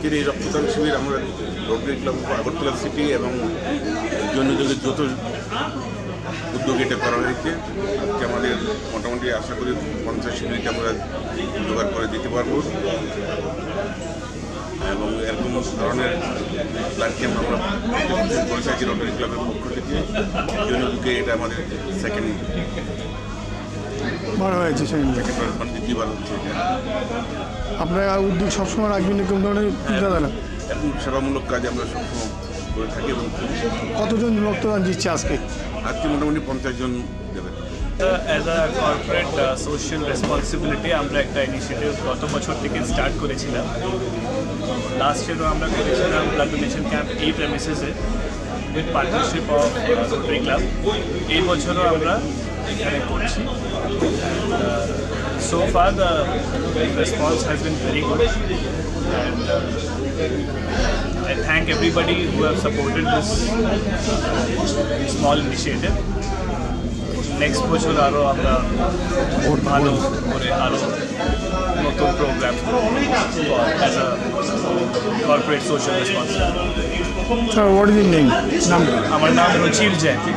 আজকের এই রক্তদান শিবির আমরা রোটারি ক্লাব আগরতলা সিটি এবং জন্য যুগের যত উদ্যোগ এটা করা হয়েছে। আজকে আমাদের মোটামুটি আশা করি পঞ্চাশ ইউনিট আমরা জোগাড় করে দিতে পারব। এবং এরকম ধরনের ব্লাড ক্যাম্প আমরা করে থাকি রোটারি ক্লাবের পক্ষ থেকে। জন্য যুগে এটা আমাদের সেকেন্ড বার হয়েছে সেকেন্ড দ্বিতীয়বার হচ্ছে এটা। আপনারা উদ্যোগ সবসময় রাখবেন এরকম ধরনের চিন্তাধারা সেবামূলক কাজ আমরা সবসময় করে থাকি এবং কতজন রক্তদান দিচ্ছে আজকে? আজকে মোটামুটি পঞ্চাশ জন দেবে। As a corporate social responsibility আমরা একটা ইনিশিয়েটিভ গত বছর থেকে স্টার্ট করেছিলাম। লাস্ট ইয়ারও আমরা করেছিলাম ব্লাড ডোনেশন ক্যাম্প এই প্রেমিসেসে with partnership of Rotary Club এই বছরও আমরা এখানে করছি। So far the response has been very good and I thank everybody who have supported this small initiative. Next বছর আরও আমরা ভালো করে আরও নতুন programme as a corporate social responsibility sir what is name নাম আমার নাম রুচির জয়ন্তী